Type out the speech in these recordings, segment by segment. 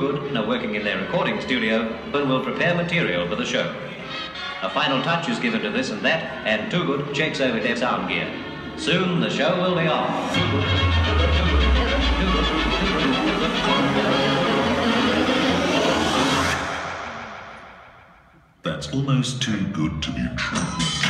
Toogood, now working in their recording studio, and will prepare material for the show. A final touch is given to this and that, and Toogood checks over their sound gear. Soon the show will be on. That's almost too good to be true.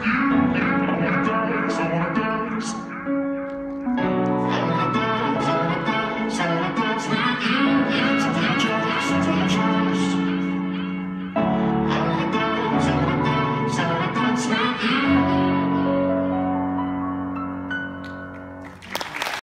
you. Wanna die, I wanna die.